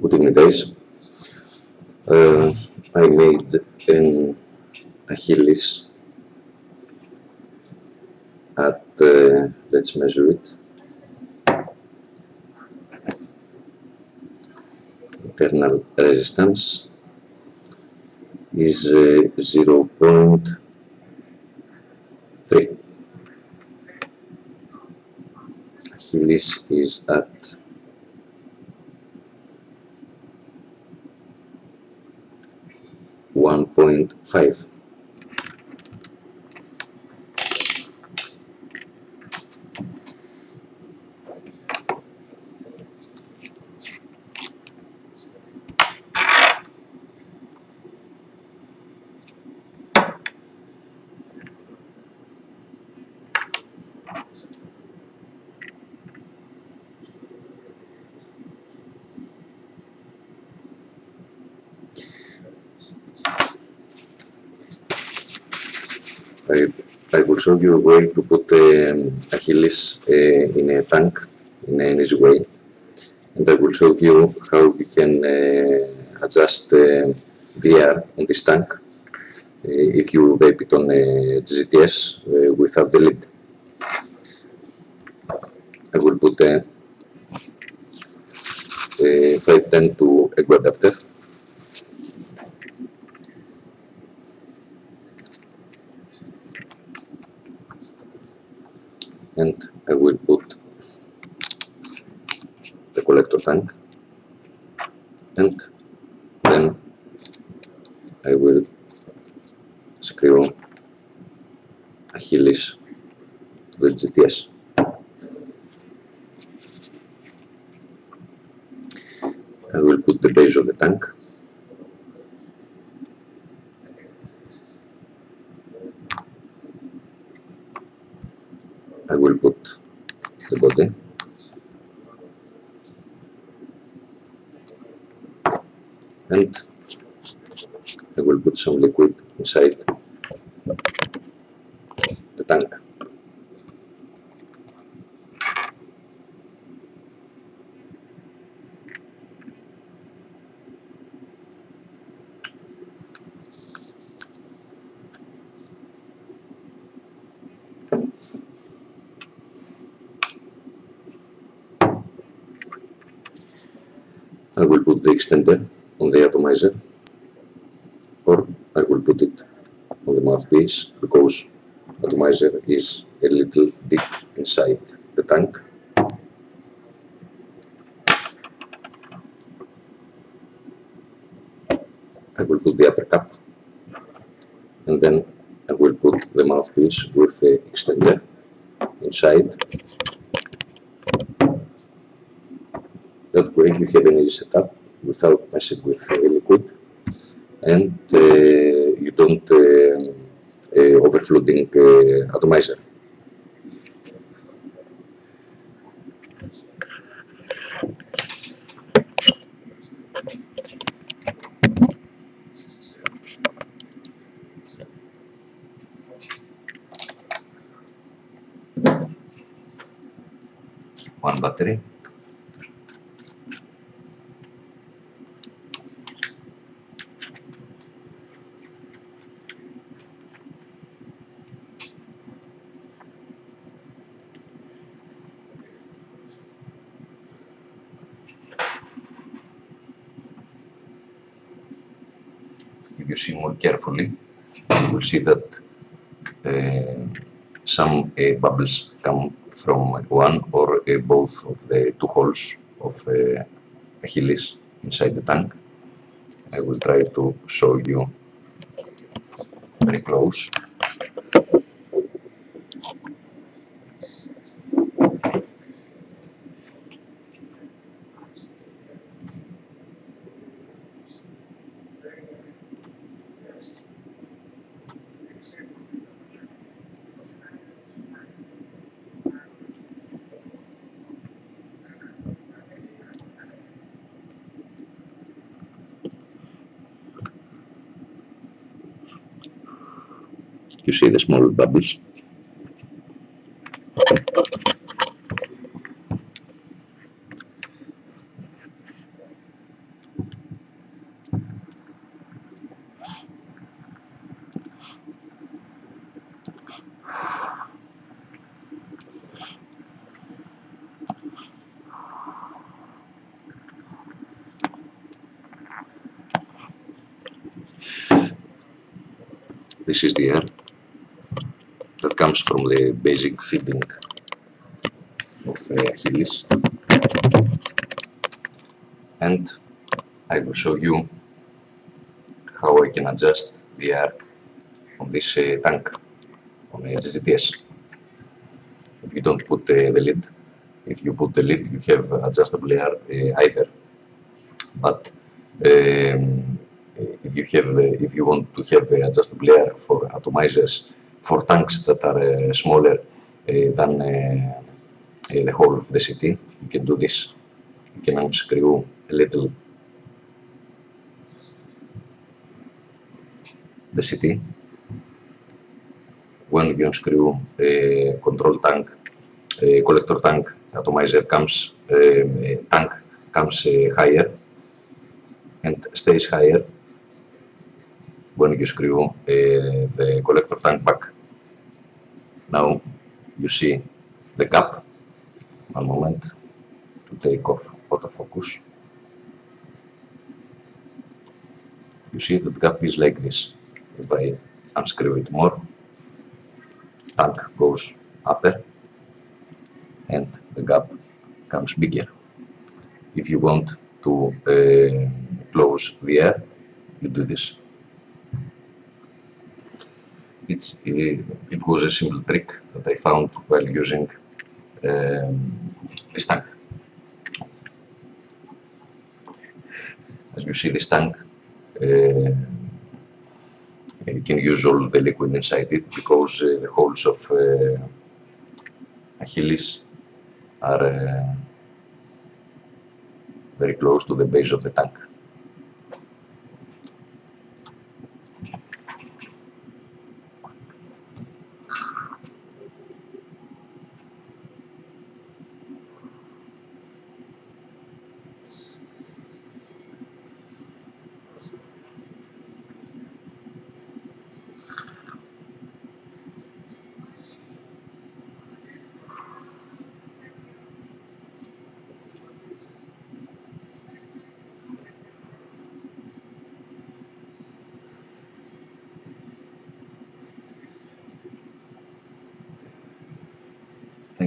Good evening, guys. Uh, I made an Achilles at, uh, let's measure it. Internal resistance is uh, 0.3. Achilles is at five. I will show you where to way, the Achilles in a tank, in in easy way. And I will show you how you can uh, adjust uh, VR on this tank uh, if you vape it on a GTS uh, without the lid. I will put a, 510 to Ego adapter collector tank. And then I will screw Achilles to the GTS. I will put the base of the tank I will put the body and I will put some liquid inside the tank. I will put the extender on the atomizer or I will put it on the mouthpiece because atomizer is a little deep inside the tank. I will put the upper cap. And then I will put the mouthpiece with the extender inside. That way you have an easy setup without messing with uh, liquid and uh, you don't uh, overflooding atomizer. One battery. If you see more carefully, you will see that uh, some uh, bubbles come from one or uh, both of the two holes of uh, Achilles inside the tank. I will try to show you very close. You see the small bubbles? this is the air comes from the basic feeding of uh, Achilles and I will show you how I can adjust the air on this uh, tank on a GGTS. If you don't put uh, the lid, if you put the lid you have adjustable air uh, either but um, if you have if you want to have adjustable air for atomizers for tanks that are uh, smaller uh, than uh, the whole of the city, you can do this. You can unscrew a little the city. When you unscrew a control tank, collector tank, atomizer comes, tank comes higher and stays higher when you screw the collector tank back. Now you see the gap. One moment to take off autofocus. You see that gap is like this. If I unscrew it more, tank goes upper and the gap comes bigger. If you want to uh, close the air, you do this. It was a simple trick that I found while using um, this tank. As you see this tank, uh, you can use all the liquid inside it because uh, the holes of uh, Achilles are uh, very close to the base of the tank.